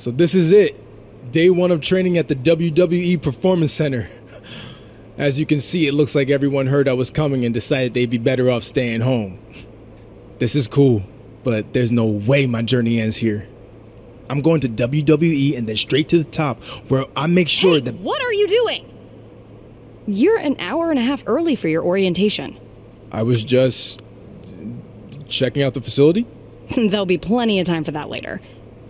So this is it. Day one of training at the WWE Performance Center. As you can see, it looks like everyone heard I was coming and decided they'd be better off staying home. This is cool, but there's no way my journey ends here. I'm going to WWE and then straight to the top, where I make sure hey, that. What are you doing? You're an hour and a half early for your orientation. I was just. checking out the facility? There'll be plenty of time for that later.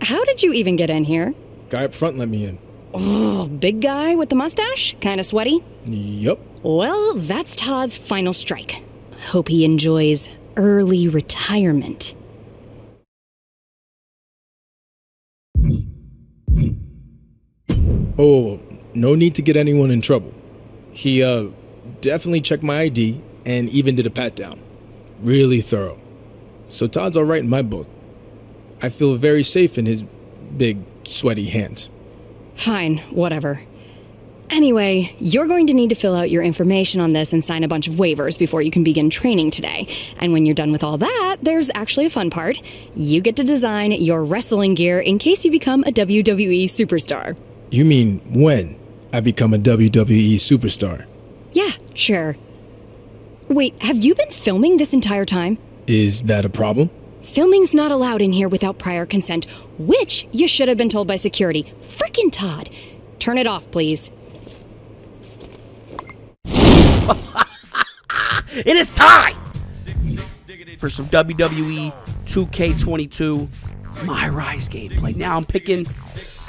How did you even get in here? Guy up front let me in. Oh, big guy with the mustache? Kinda sweaty? Yep. Well, that's Todd's final strike. Hope he enjoys early retirement. Oh, no need to get anyone in trouble. He, uh, definitely checked my ID and even did a pat down. Really thorough. So Todd's alright in my book. I feel very safe in his big, sweaty hands. Fine, whatever. Anyway, you're going to need to fill out your information on this and sign a bunch of waivers before you can begin training today. And when you're done with all that, there's actually a fun part. You get to design your wrestling gear in case you become a WWE superstar. You mean when I become a WWE superstar? Yeah, sure. Wait, have you been filming this entire time? Is that a problem? Filming's not allowed in here without prior consent, which you should have been told by security. Frickin' Todd. Turn it off, please. it is time for some WWE 2K22 My Rise gameplay. Now I'm picking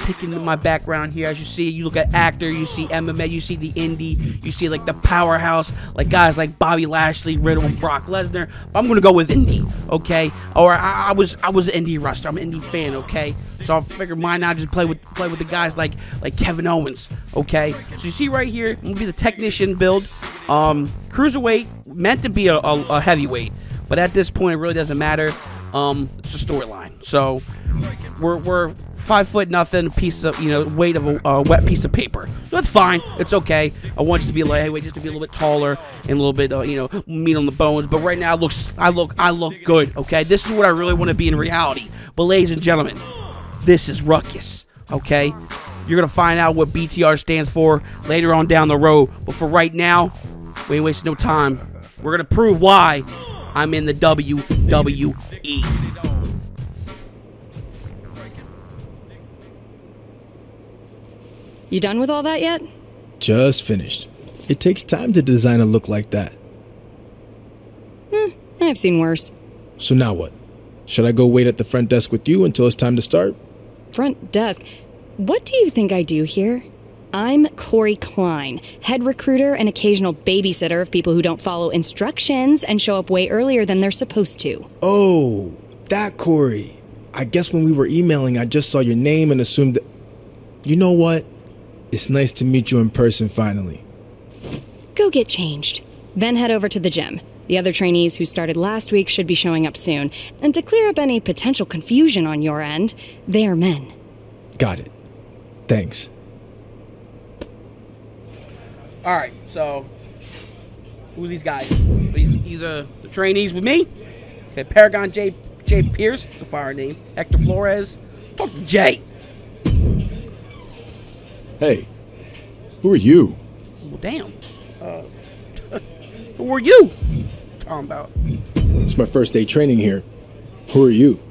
picking in my background here. As you see, you look at actor, you see MMA, you see the indie, you see like the powerhouse, like guys like Bobby Lashley, Riddle, and Brock Lesnar. But I'm gonna go with indie, okay? Or I, I was I was an indie wrestler. I'm an indie fan, okay? So I figured why not just play with play with the guys like like Kevin Owens, okay? So you see right here, I'm gonna be the technician build. Um, cruiserweight meant to be a, a, a heavyweight, but at this point it really doesn't matter. Um, it's a storyline. So we're we're five foot nothing, piece of you know weight of a wet piece of paper. So that's fine. It's okay. I want you to be like hey, just to be a little bit taller and a little bit uh, you know meat on the bones. But right now, looks I look I look good. Okay, this is what I really want to be in reality. But ladies and gentlemen, this is Ruckus. Okay. You're gonna find out what BTR stands for later on down the road. But for right now, we ain't wasting no time. We're gonna prove why I'm in the WWE. You done with all that yet? Just finished. It takes time to design a look like that. Eh, I've seen worse. So now what? Should I go wait at the front desk with you until it's time to start? Front desk. What do you think I do here? I'm Corey Klein, head recruiter and occasional babysitter of people who don't follow instructions and show up way earlier than they're supposed to. Oh, that Corey. I guess when we were emailing, I just saw your name and assumed that. You know what? It's nice to meet you in person finally. Go get changed. Then head over to the gym. The other trainees who started last week should be showing up soon. And to clear up any potential confusion on your end, they are men. Got it. Thanks. All right, so who are these guys? These these are the trainees with me. Okay, Paragon J J Pierce, it's a fire name. Hector Flores. Talk to Jay. Hey, who are you? Well, damn. Uh, who are you? Talking about. It's my first day training here. Who are you?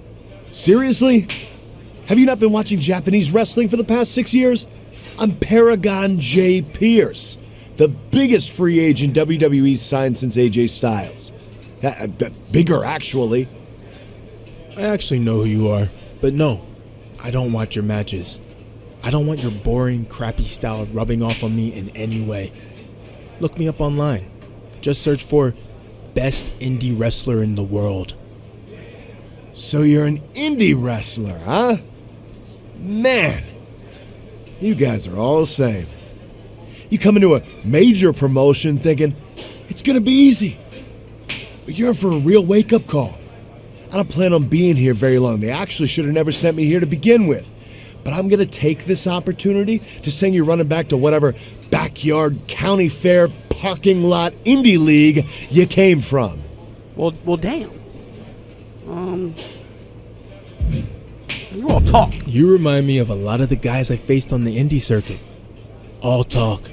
Seriously? Have you not been watching Japanese wrestling for the past six years? I'm Paragon J. Pierce, the biggest free agent WWE's signed since AJ Styles. Uh, bigger, actually. I actually know who you are, but no, I don't watch your matches. I don't want your boring, crappy style rubbing off on me in any way. Look me up online. Just search for Best Indie Wrestler in the World. So you're an indie wrestler, huh? Man, you guys are all the same. You come into a major promotion thinking it's gonna be easy. But you're in for a real wake up call. I don't plan on being here very long. They actually should have never sent me here to begin with. But I'm gonna take this opportunity to send you running back to whatever backyard county fair parking lot indie league you came from. Well, well, damn. Um. You all talk. You remind me of a lot of the guys I faced on the indie circuit. All talk.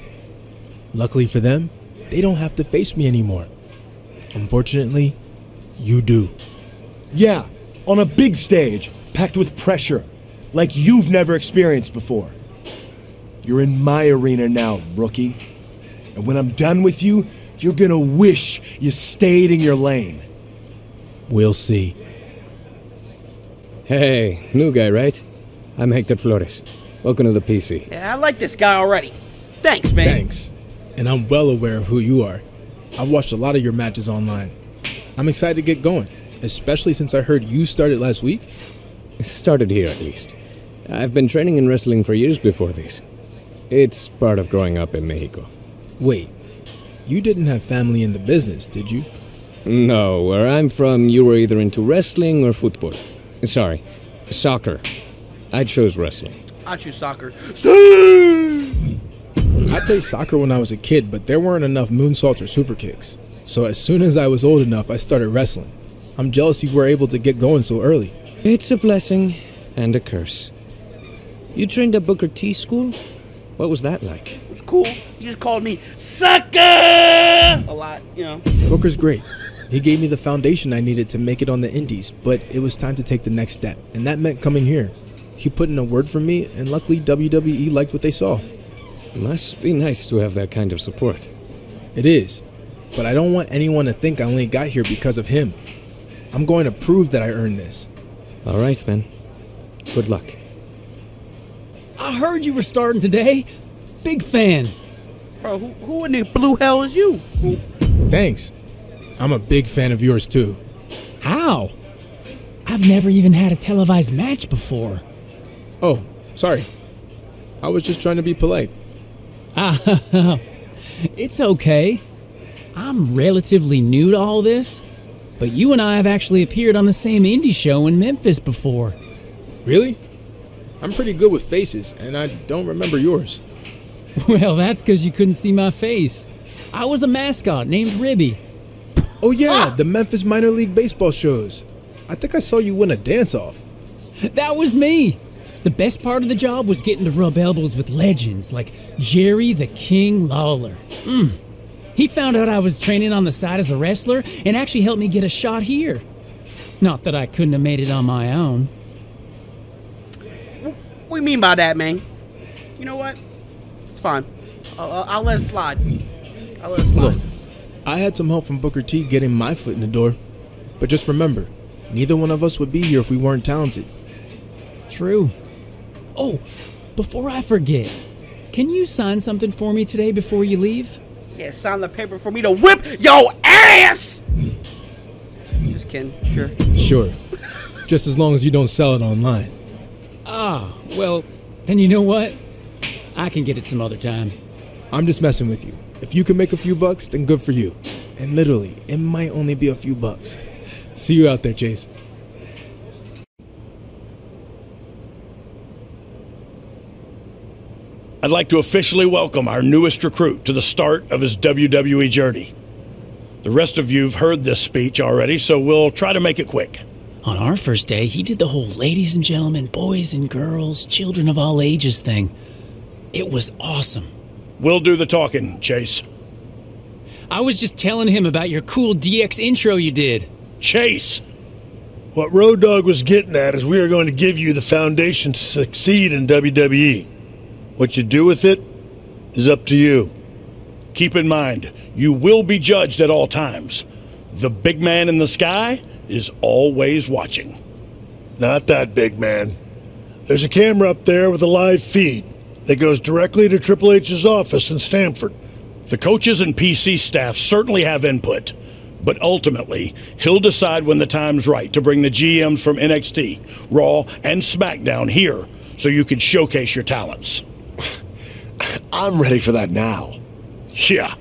Luckily for them, they don't have to face me anymore. Unfortunately, you do. Yeah, on a big stage, packed with pressure, like you've never experienced before. You're in my arena now, rookie. And when I'm done with you, you're gonna wish you stayed in your lane. We'll see. Hey, new guy, right? I'm Hector Flores. Welcome to the PC. Yeah, I like this guy already. Thanks, man. Thanks. And I'm well aware of who you are. I've watched a lot of your matches online. I'm excited to get going, especially since I heard you started last week. Started here, at least. I've been training in wrestling for years before this. It's part of growing up in Mexico. Wait, you didn't have family in the business, did you? No, where I'm from, you were either into wrestling or football. Sorry, soccer. I chose wrestling. I choose soccer. I played soccer when I was a kid, but there weren't enough moonsaults or super kicks. So as soon as I was old enough, I started wrestling. I'm jealous you were able to get going so early. It's a blessing and a curse. You trained at Booker T school? What was that like? It was cool. He just called me sucker a lot, you know. Booker's great. He gave me the foundation I needed to make it on the indies, but it was time to take the next step, and that meant coming here. He put in a word for me, and luckily WWE liked what they saw. Must be nice to have that kind of support. It is, but I don't want anyone to think I only got here because of him. I'm going to prove that I earned this. All right, man. Good luck. I heard you were starting today. Big fan. Bro, who, who in the blue hell is you? Thanks. I'm a big fan of yours too. How? I've never even had a televised match before. Oh, sorry. I was just trying to be polite. Ah, it's okay. I'm relatively new to all this, but you and I have actually appeared on the same indie show in Memphis before. Really? I'm pretty good with faces, and I don't remember yours. Well, that's because you couldn't see my face. I was a mascot named Ribby. Oh, yeah, the Memphis minor league baseball shows. I think I saw you win a dance off. That was me. The best part of the job was getting to rub elbows with legends like Jerry the King Lawler. Mm. He found out I was training on the side as a wrestler and actually helped me get a shot here. Not that I couldn't have made it on my own. What do you mean by that, man? You know what? It's fine. I'll, I'll, I'll let it slide. I'll let it slide. Look, I had some help from Booker T getting my foot in the door. But just remember, neither one of us would be here if we weren't talented. True. Oh, before I forget, can you sign something for me today before you leave? Yeah, sign the paper for me to whip your ass! Just kidding. Sure. Sure. just as long as you don't sell it online. Ah, well, then you know what? I can get it some other time. I'm just messing with you. If you can make a few bucks, then good for you. And literally, it might only be a few bucks. See you out there, Chase. I'd like to officially welcome our newest recruit to the start of his WWE journey. The rest of you have heard this speech already, so we'll try to make it quick. On our first day, he did the whole ladies and gentlemen, boys and girls, children of all ages thing. It was awesome. We'll do the talking, Chase. I was just telling him about your cool DX intro you did. Chase! What Road Dogg was getting at is we are going to give you the foundation to succeed in WWE. What you do with it is up to you. Keep in mind, you will be judged at all times. The big man in the sky is always watching. Not that big man. There's a camera up there with a live feed that goes directly to Triple H's office in Stamford. The coaches and PC staff certainly have input, but ultimately, he'll decide when the time's right to bring the GMs from NXT, Raw, and SmackDown here so you can showcase your talents. I'm ready for that now. Yeah,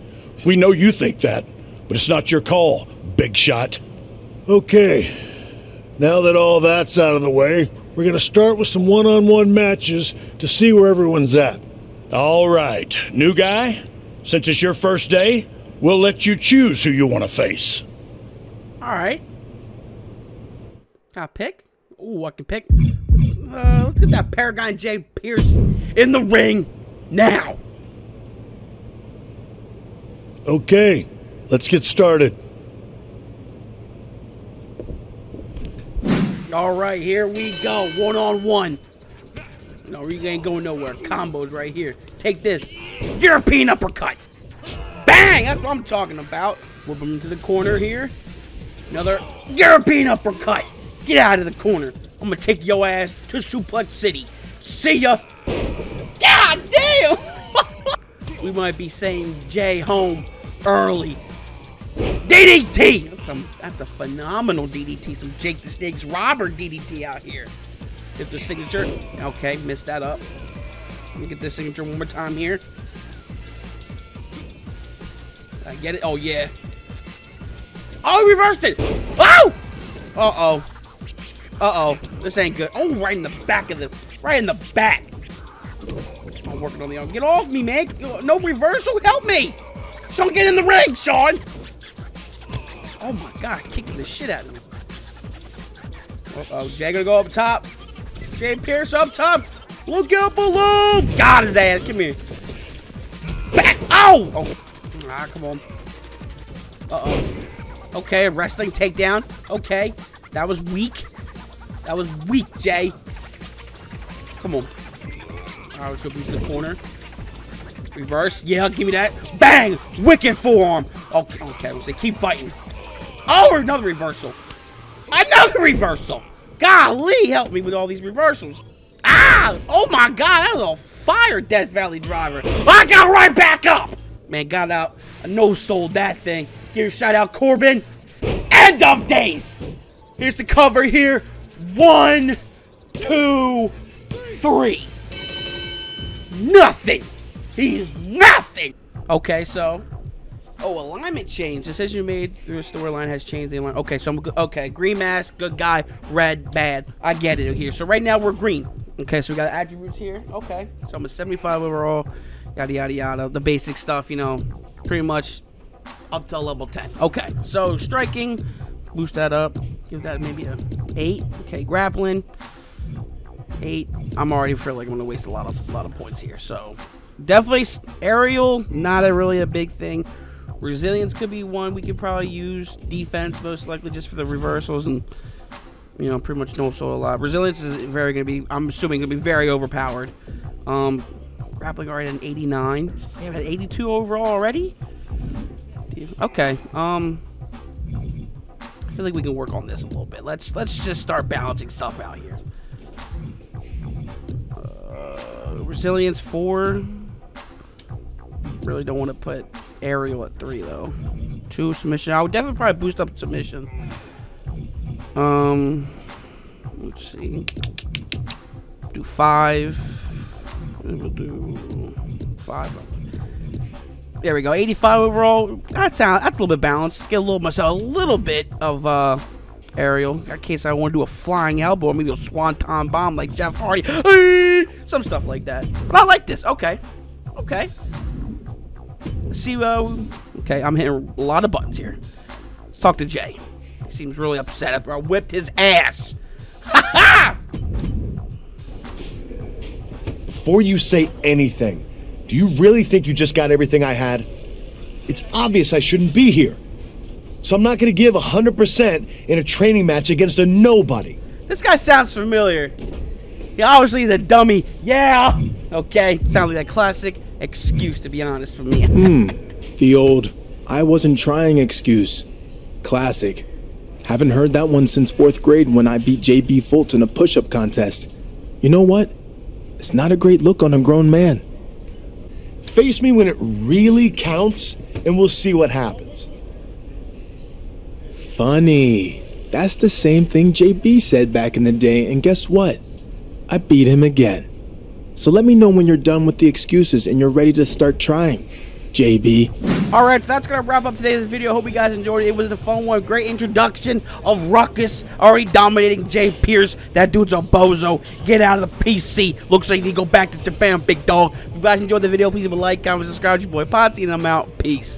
we know you think that, but it's not your call, big shot. Okay, now that all that's out of the way, we're going to start with some one on one matches to see where everyone's at. All right, new guy, since it's your first day, we'll let you choose who you want to face. All right. Can I pick? Ooh, I can pick. Uh, let's get that Paragon J Pierce in the ring now. Okay, let's get started. All right, here we go. One on one. No, we ain't going nowhere. Combos right here. Take this. European uppercut. Bang! That's what I'm talking about. Whip him into the corner here. Another European uppercut. Get out of the corner. I'm gonna take your ass to Suplex City. See ya. Damn! we might be saying Jay home early. DDT! That's, some, that's a phenomenal DDT. Some Jake the Snake Roberts DDT out here. Get the signature. Okay, missed that up. Let me get this signature one more time here. I get it. Oh, yeah. Oh, he reversed it. Oh! Uh-oh. Uh-oh. This ain't good. Oh, right in the back of the... Right in the back. I'm working on the arm. Get off me, man. No reversal. Help me. Sean, get in the ring, Sean. Oh, my God. Kicking the shit out of me. Uh-oh. Jay gonna go up top. Jay Pierce up top. Look out below. Got his ass. Come here. Back. Oh! Oh. Ah, come on. Uh-oh. Okay, wrestling takedown. Okay. That was weak. That was weak, Jay. Come on. Alright, let's go to the corner. Reverse. Yeah, give me that. Bang! Wicked forearm. Okay, okay. We'll say keep fighting. Oh, another reversal. Another reversal. Golly, help me with all these reversals. Ah! Oh my god, that was a fire Death Valley driver. I got right back up! Man, got out. no sold that thing. Give a shout out, Corbin. End of days. Here's the cover here. One, two, three. Nothing. He is nothing. Okay, so. Oh, alignment change. Decision you made through a storyline has changed the alignment. Okay, so I'm good. Okay, green mask, good guy. Red, bad. I get it here. So right now we're green. Okay, so we got attributes here. Okay, so I'm a 75 overall. Yada yada yada. The basic stuff, you know, pretty much up to level 10. Okay, so striking, boost that up. Give that maybe a eight. Okay, grappling, eight. I'm already feel like I'm gonna waste a lot of a lot of points here. So definitely aerial, not a really a big thing. Resilience could be one we could probably use. Defense most likely just for the reversals and you know pretty much no a lot. Resilience is very gonna be. I'm assuming gonna be very overpowered. Um, grappling already an 89. We have an 82 overall already. Okay. Um, I feel like we can work on this a little bit. Let's let's just start balancing stuff out here. Resilience four. Really don't want to put aerial at three though. Two submission. I would definitely probably boost up submission. Um, let's see. Do five. We'll do five. There we go. 85 overall. That sound that's a little bit balanced. Get a little myself a little bit of uh aerial in case I want to do a flying elbow or maybe a swanton bomb like Jeff Hardy. Some stuff like that. But I like this. Okay. Okay. See, uh, okay, I'm hitting a lot of buttons here. Let's talk to Jay. He seems really upset after I whipped his ass. Ha ha! Before you say anything, do you really think you just got everything I had? It's obvious I shouldn't be here. So I'm not going to give 100% in a training match against a nobody. This guy sounds familiar. He obviously is a dummy. Yeah. Okay. Sounds like a classic excuse, to be honest, for me. Hmm. The old, I wasn't trying excuse. Classic. Haven't heard that one since fourth grade when I beat JB Fultz in a push up contest. You know what? It's not a great look on a grown man. Face me when it really counts, and we'll see what happens. Funny. That's the same thing JB said back in the day, and guess what? I beat him again. So let me know when you're done with the excuses and you're ready to start trying. JB. All right, that's gonna wrap up today's video. Hope you guys enjoyed it. It was the fun one. Great introduction of Ruckus already dominating Jay Pierce. That dude's a bozo. Get out of the PC. Looks like you need to go back to Japan, big dog. If you guys enjoyed the video, please leave a like, comment, subscribe. Your boy Pottsy, and I'm out. Peace.